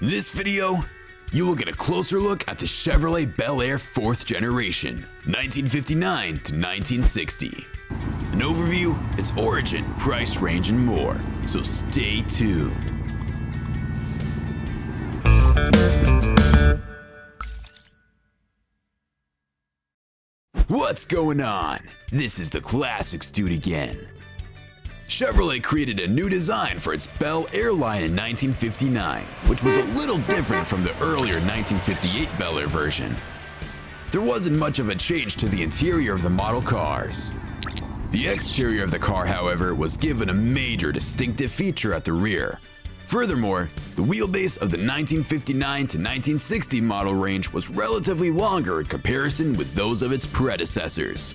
In this video, you will get a closer look at the Chevrolet Bel Air 4th generation, 1959 to 1960. An overview, its origin, price range, and more, so stay tuned. What's going on? This is the Classics Dude again. Chevrolet created a new design for its Bel Airline in 1959, which was a little different from the earlier 1958 Bel Air version. There wasn't much of a change to the interior of the model cars. The exterior of the car, however, was given a major distinctive feature at the rear. Furthermore, the wheelbase of the 1959 to 1960 model range was relatively longer in comparison with those of its predecessors.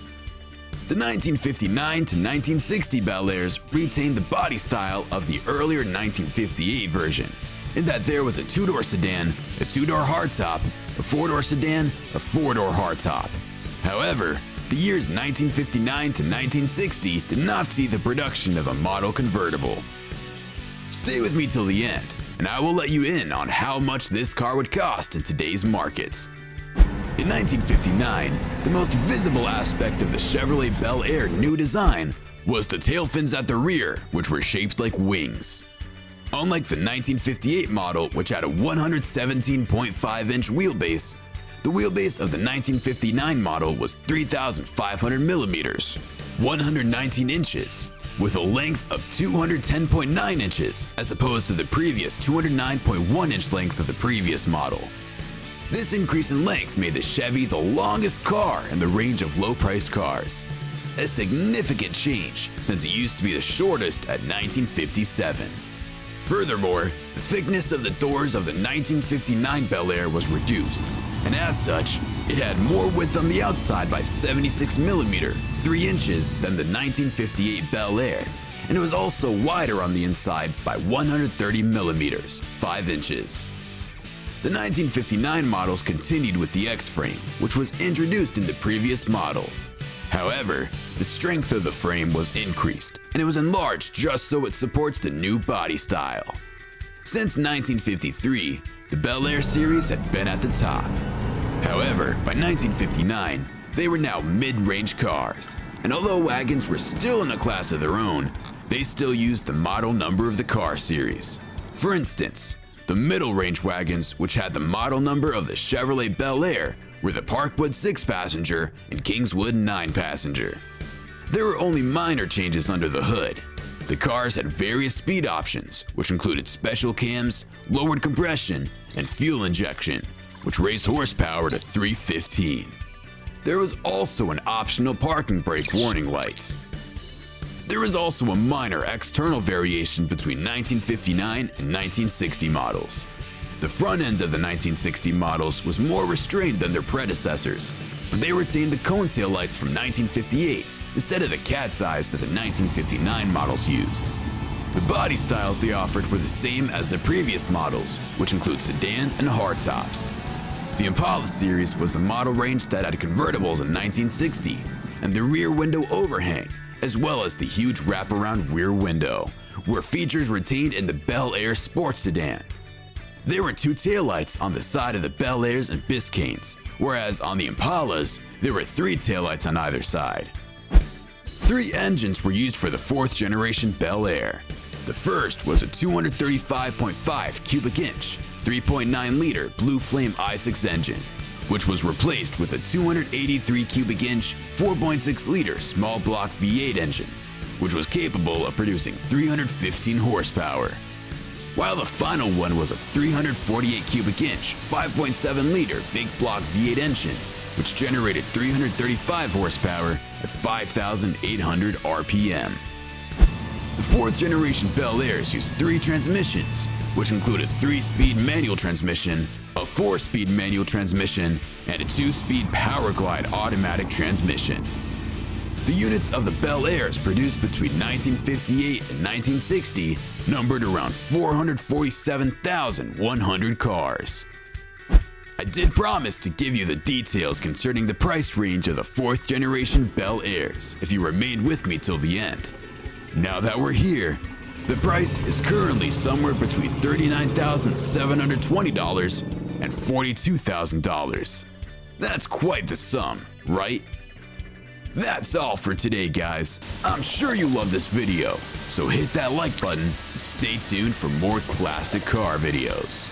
The 1959 to 1960 Bel Airs retained the body style of the earlier 1958 version, in that there was a two-door sedan, a two-door hardtop, a four-door sedan, a four-door hardtop. However, the years 1959 to 1960 did not see the production of a model convertible. Stay with me till the end, and I will let you in on how much this car would cost in today's markets. In 1959, the most visible aspect of the Chevrolet Bel Air new design was the tail fins at the rear, which were shaped like wings. Unlike the 1958 model, which had a 117.5 inch wheelbase, the wheelbase of the 1959 model was 3,500 millimeters, 119 inches, with a length of 210.9 inches as opposed to the previous 209.1 inch length of the previous model. This increase in length made the Chevy the longest car in the range of low-priced cars. A significant change since it used to be the shortest at 1957. Furthermore, the thickness of the doors of the 1959 Bel Air was reduced, and as such, it had more width on the outside by 76 mm, 3 inches than the 1958 Bel Air, and it was also wider on the inside by 130 mm, 5 inches. The 1959 models continued with the X-frame, which was introduced in the previous model. However, the strength of the frame was increased, and it was enlarged just so it supports the new body style. Since 1953, the Bel Air series had been at the top. However, by 1959, they were now mid-range cars, and although wagons were still in a class of their own, they still used the model number of the car series. For instance, the middle range wagons, which had the model number of the Chevrolet Bel Air, were the Parkwood 6-passenger and Kingswood 9-passenger. There were only minor changes under the hood. The cars had various speed options, which included special cams, lowered compression, and fuel injection, which raised horsepower to 315. There was also an optional parking brake warning lights, there is also a minor external variation between 1959 and 1960 models. The front end of the 1960 models was more restrained than their predecessors, but they retained the cone tail lights from 1958 instead of the cat's eyes that the 1959 models used. The body styles they offered were the same as the previous models, which include sedans and hardtops. The Impala series was the model range that had convertibles in 1960, and the rear window overhang as well as the huge wraparound rear window, were features retained in the Bel Air sports sedan. There were two taillights on the side of the Bel Airs and Biscaynes, whereas on the Impalas, there were three taillights on either side. Three engines were used for the fourth generation Bel Air. The first was a 235.5 cubic inch, 3.9 liter Blue Flame i6 engine, which was replaced with a 283 cubic inch, 4.6 liter small block V8 engine, which was capable of producing 315 horsepower. While the final one was a 348 cubic inch, 5.7 liter big block V8 engine, which generated 335 horsepower at 5,800 RPM. The fourth generation Bel Airs used three transmissions, which include a three-speed manual transmission, a four-speed manual transmission, and a two-speed Powerglide automatic transmission. The units of the Bel Airs produced between 1958 and 1960 numbered around 447,100 cars. I did promise to give you the details concerning the price range of the fourth generation Bel Airs if you remained with me till the end. Now that we're here, The price is currently somewhere between $39,720 and $42,000. That's quite the sum, right? That's all for today, guys. I'm sure you love this video, so hit that like button and stay tuned for more classic car videos.